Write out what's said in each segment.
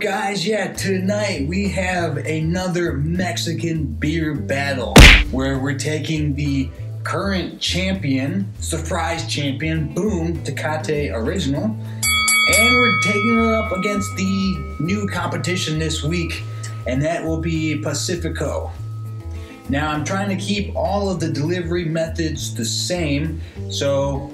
guys? Yeah, tonight we have another Mexican beer battle where we're taking the current champion, surprise champion, Boom Tecate Original, and we're taking it up against the new competition this week, and that will be Pacifico. Now, I'm trying to keep all of the delivery methods the same, so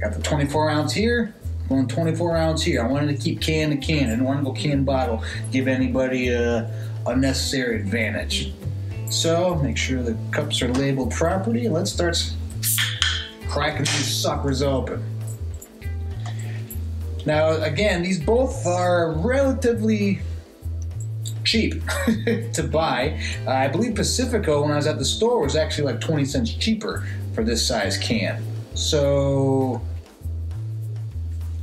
got the 24 ounce here, going 24 ounce here. I wanted to keep can to can. I didn't want to go can bottle, give anybody a unnecessary advantage. So make sure the cups are labeled properly. Let's start cracking these suckers open. Now, again, these both are relatively cheap to buy. I believe Pacifico, when I was at the store, was actually like 20 cents cheaper for this size can. So,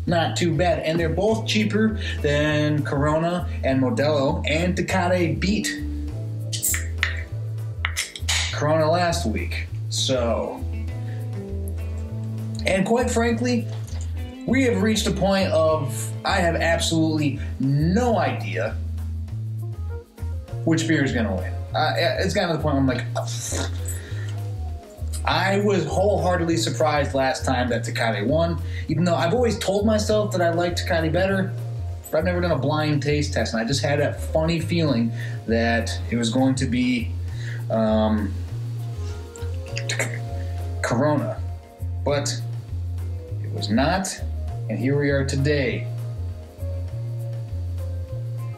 not too bad. And they're both cheaper than Corona and Modelo, and Tecate beat Corona last week. So, and quite frankly, we have reached a point of I have absolutely no idea which beer is going to win. Uh, it's gotten to the point where I'm like, I was wholeheartedly surprised last time that Tecate won, even though I've always told myself that I like Tecate better, but I've never done a blind taste test, and I just had that funny feeling that it was going to be um, Corona. But it was not, and here we are today.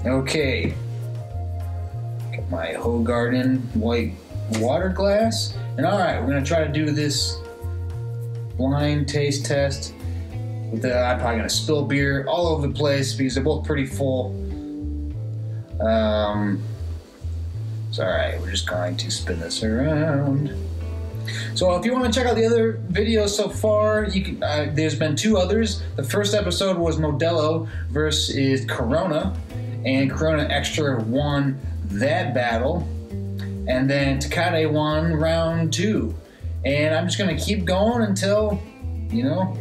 Okay. Got my garden white water glass. And all right, we're gonna try to do this blind taste test. With the, I'm probably gonna spill beer all over the place because they're both pretty full. Um, it's all right. We're just going to spin this around. So if you want to check out the other videos so far, you can. Uh, there's been two others. The first episode was Modelo versus Corona, and Corona Extra won that battle. And then Tecate won round two. And I'm just to keep going until, you know,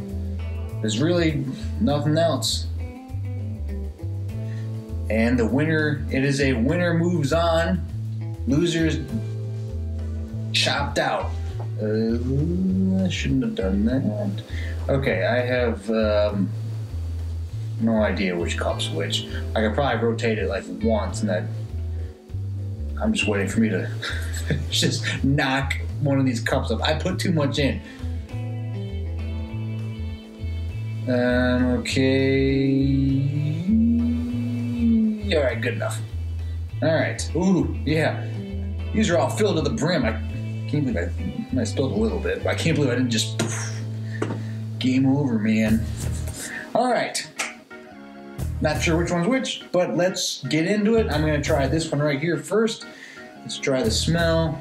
there's really nothing else. And the winner, it is a winner moves on, losers chopped out. Uh, I shouldn't have done that. Okay, I have um, no idea which cup's which. I could probably rotate it like once and that I'm just waiting for me to just knock one of these cups up. I put too much in. Um, okay. All right, good enough. All right. Ooh, yeah. These are all filled to the brim. I can't believe I, I spilled a little bit, I can't believe I didn't just. Game over, man. All right. Not sure which one's which, but let's get into it. I'm going to try this one right here first. Let's try the smell.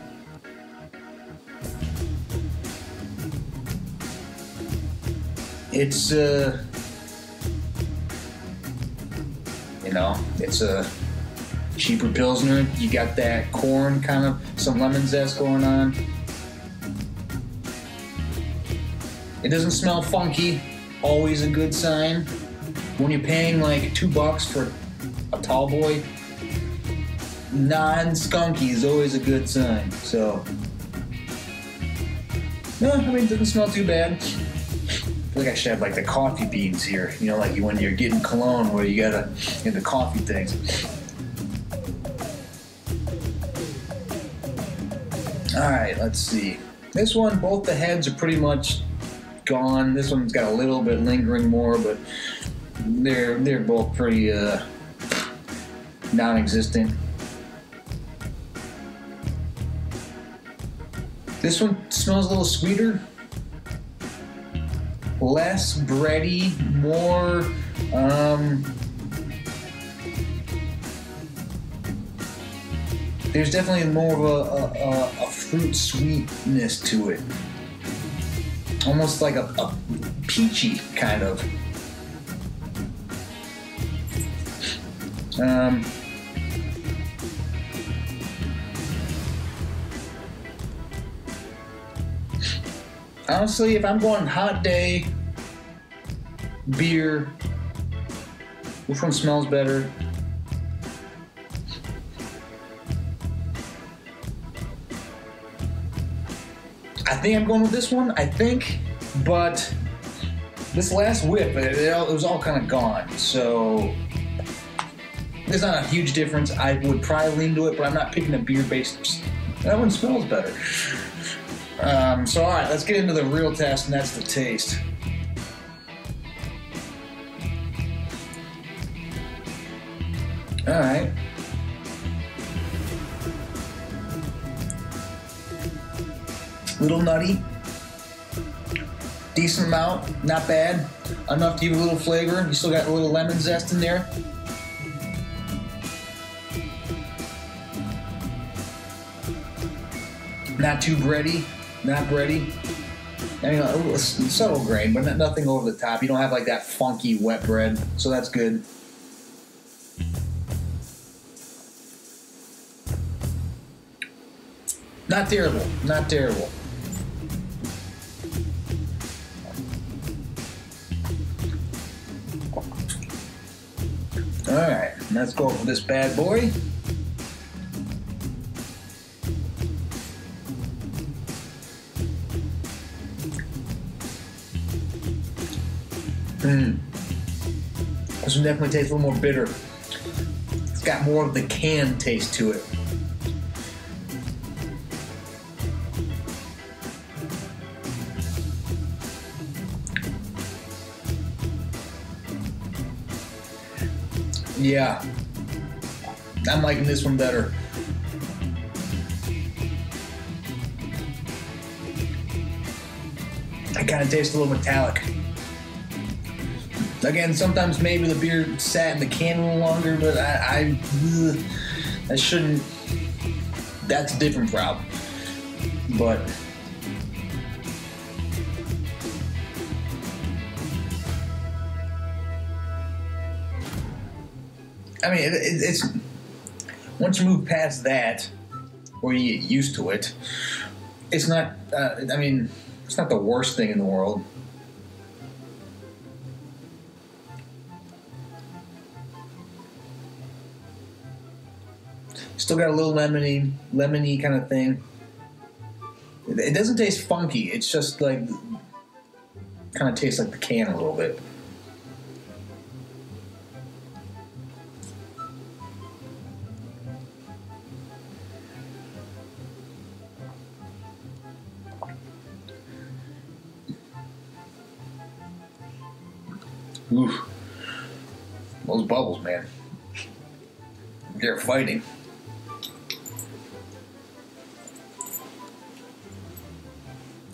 It's, uh, you know, it's a cheaper Pilsner. You got that corn kind of, some lemon zest going on. It doesn't smell funky, always a good sign when you're paying like two bucks for a tall boy, non-skunky is always a good sign. So, no, I mean, it doesn't smell too bad. I feel like I should have like the coffee beans here. You know, like you when you're getting cologne where you gotta get the coffee things. All right, let's see. This one, both the heads are pretty much gone. This one's got a little bit lingering more, but they're they're both pretty uh, non-existent. This one smells a little sweeter, less bready, more. Um, there's definitely more of a, a, a, fruit sweetness to it, almost like a, a peachy kind of. Um, honestly, if I'm going hot day, beer, which one smells better? I think I'm going with this one, I think, but this last whip, it, it was all kind of gone, so there's not a huge difference. I would probably lean to it, but I'm not picking a beer based. That one smells better. Um, so all right, let's get into the real test, and that's the taste. All right. Little nutty. Decent amount, not bad. Enough to give a little flavor. You still got a little lemon zest in there. Not too bready, not bready. I mean, a subtle grain, but nothing over the top. You don't have like that funky wet bread, so that's good. Not terrible, not terrible. All right, let's go for this bad boy. Hmm. This one definitely tastes a little more bitter. It's got more of the can taste to it. Yeah. I'm liking this one better. It kind of tastes a little metallic. Again, sometimes maybe the beer sat in the can a little longer, but I, I, I shouldn't. That's a different problem. But I mean, it, it, it's once you move past that, or you get used to it, it's not. Uh, I mean, it's not the worst thing in the world. Still got a little lemony, lemony kind of thing. It, doesn't taste funky. It's just like kind of tastes like the can a little bit. Oof. Those bubbles, man. They're fighting.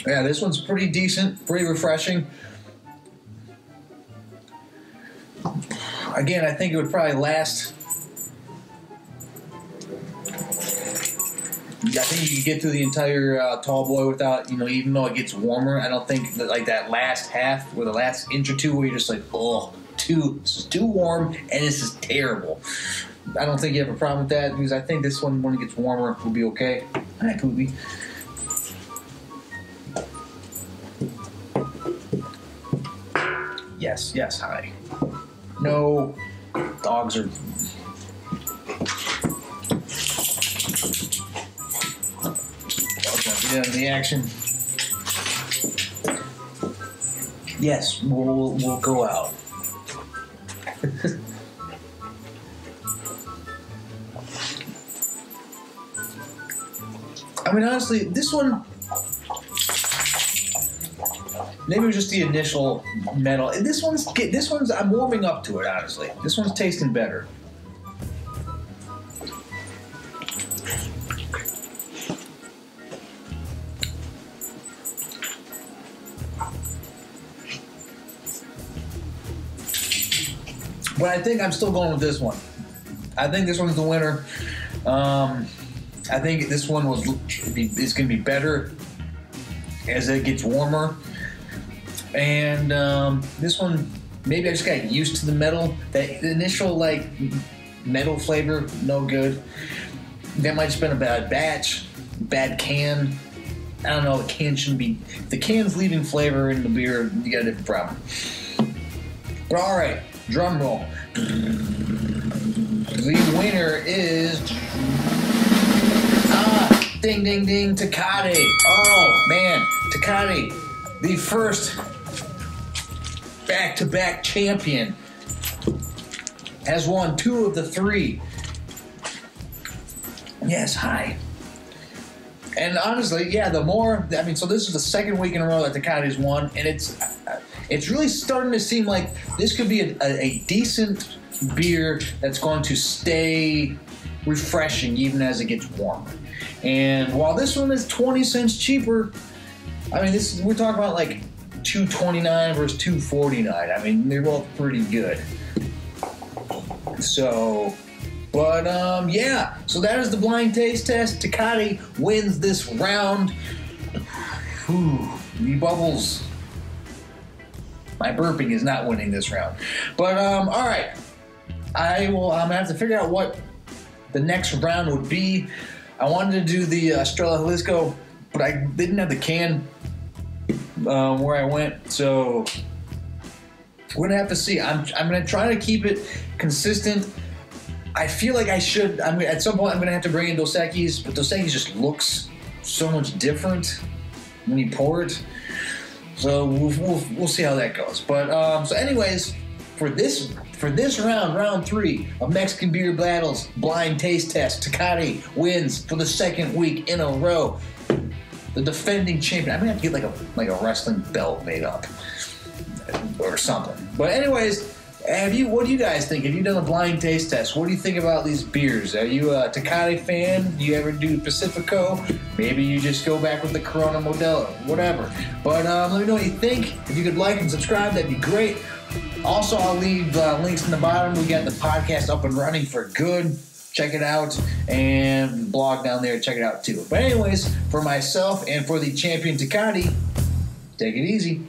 Yeah, this one's pretty decent, pretty refreshing. Again, I think it would probably last. I think you can get through the entire uh, tall boy without, you know, even though it gets warmer. I don't think that like that last half or the last inch or two where you're just like, oh, too, this is too warm and this is terrible. I don't think you have a problem with that because I think this one, when it gets warmer, will be okay. Hi, Poopy. Yes, yes, hi. No, dogs are. Dogs want to get out of the action. Yes, we'll, we'll go out. I mean, honestly, this one. Maybe it was just the initial metal. This one's this one's. I'm warming up to it. Honestly, this one's tasting better. But I think I'm still going with this one. I think this one's the winner. Um, I think this one was is going to be better as it gets warmer. And um, this one, maybe I just got used to the metal. That initial like metal flavor, no good. That might have been a bad batch, bad can. I don't know. The can shouldn't be. The can's leaving flavor in the beer. You got a different problem. But all right, drum roll. The winner is ah Ding, ding, ding, Tecate. Oh, man. Tecate, the first back to back champion, has won two of the three. Yes, hi. And honestly, yeah, the more I mean, so this is the second week in a row that Tecate's won, and it's it's really starting to seem like this could be a, a, a decent beer that's going to stay refreshing even as it gets warmer. And while this one is 20 cents cheaper, I mean, this we're talking about like 229 versus 249. I mean, they're both pretty good. So, but um, yeah. So that is the blind taste test. Tecate wins this round. Whew, the bubbles. My burping is not winning this round. But um, all right. I will. I'm gonna have to figure out what the next round would be. I wanted to do the uh, Estrella Jalisco, but I didn't have the can um, where I went, so we're gonna have to see. I'm I'm gonna try to keep it consistent. I feel like I should. I'm at some point I'm gonna have to bring in Dos Equis, but Dos Equis just looks so much different when you pour it. So we'll, we'll, we'll see how that goes. But um, so, anyways, for this for this round, round three of Mexican beer battles, blind taste test, Tecate wins for the second week in a row. The defending champion. I'm gonna have to get like a like a wrestling belt made up or something. But anyways, have you? What do you guys think? Have you done a blind taste test? What do you think about these beers? Are you a Tecate fan? Do you ever do Pacifico? Maybe you just go back with the Corona Modelo, whatever. But um, let me know what you think. If you could like and subscribe, that'd be great. Also, I'll leave uh, links in the bottom. We got the podcast up and running for good. Check it out and blog down there. Check it out too. But anyways, for myself and for the champion Tecate, take it easy.